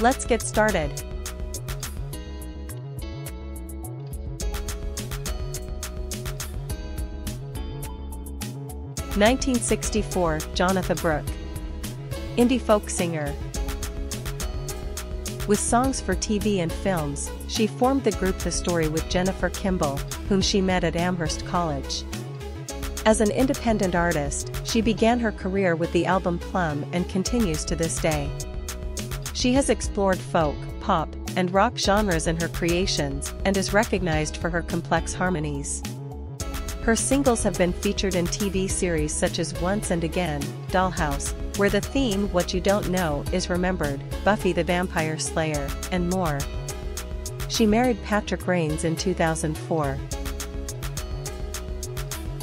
Let's get started. Nineteen sixty-four, Jonatha Brooke. Indie folk singer. With songs for TV and films, she formed the group The Story with Jennifer Kimball, whom she met at Amherst College. As an independent artist, she began her career with the album Plumb and continues to this day. She has explored folk, pop, and rock genres in her creations and is recognized for her complex harmonies. Her singles have been featured in TV series such as Once and Again, Dollhouse, where the theme What You Don't Know is remembered, Buffy the Vampire Slayer, and more. She married Patrick Rains in 2004.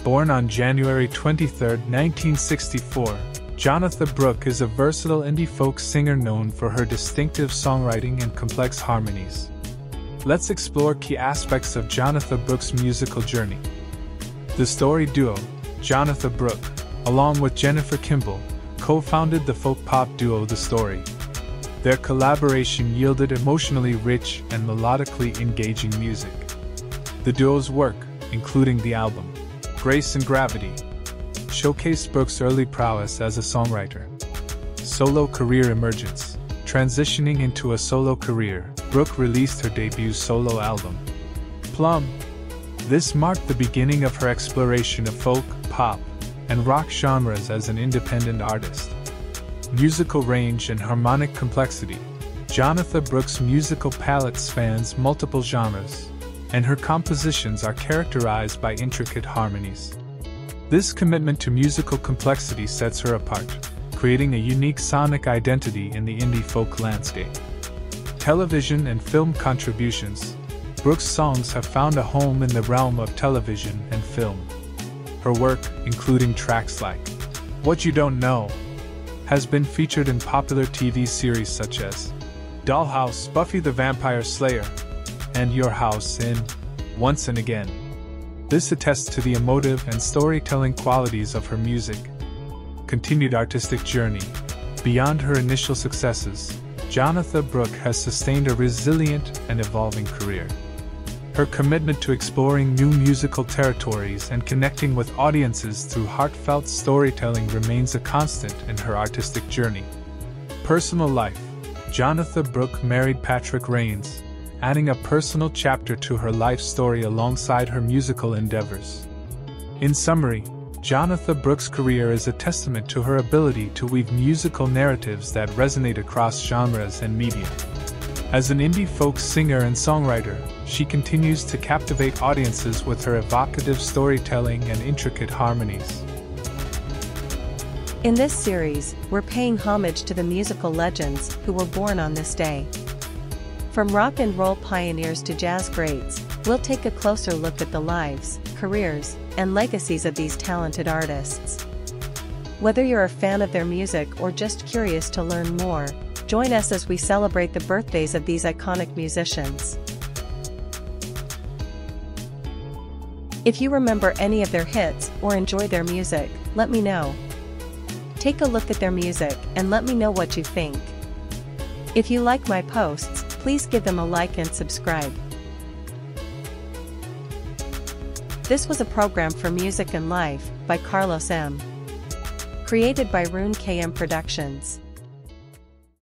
Born on January 23, 1964, Jonatha Brooke is a versatile indie folk singer known for her distinctive songwriting and complex harmonies. Let's explore key aspects of Jonatha Brooke's musical journey. The story duo, Jonatha Brooke, along with Jennifer Kimball, co founded the folk pop duo The Story. Their collaboration yielded emotionally rich and melodically engaging music. The duo's work, including the album, Grace in Gravity, showcased Brooke's early prowess as a songwriter. Solo career emergence. Transitioning into a solo career, Brooke released her debut solo album, Plumb. This marked the beginning of her exploration of folk, pop, and rock genres as an independent artist. Musical range and harmonic complexity. Jonatha Brooke's musical palette spans multiple genres, and her compositions are characterized by intricate harmonies. This commitment to musical complexity sets her apart, creating a unique sonic identity in the indie folk landscape. Television and film contributions Brooke's songs have found a home in the realm of television and film. Her work, including tracks like What You Don't Know, has been featured in popular TV series such as Dollhouse, Buffy the Vampire Slayer, and Your House in Once and Again. This attests to the emotive and storytelling qualities of her music. Continued artistic journey. Beyond her initial successes, Jonatha Brooke has sustained a resilient and evolving career. Her commitment to exploring new musical territories and connecting with audiences through heartfelt storytelling remains a constant in her artistic journey. Personal life Jonatha Brooke married Patrick Rains, adding a personal chapter to her life story alongside her musical endeavors. In summary, Jonatha Brooke's career is a testament to her ability to weave musical narratives that resonate across genres and media. As an indie folk singer and songwriter, she continues to captivate audiences with her evocative storytelling and intricate harmonies. In this series, we're paying homage to the musical legends who were born on this day. From rock and roll pioneers to jazz greats, we'll take a closer look at the lives, careers, and legacies of these talented artists. Whether you're a fan of their music or just curious to learn more, join us as we celebrate the birthdays of these iconic musicians. If you remember any of their hits or enjoy their music, let me know. Take a look at their music and let me know what you think. If you like my posts, please give them a like and subscribe. This was a program for Music and Life by Karlos M. Created by Rune KM Productions.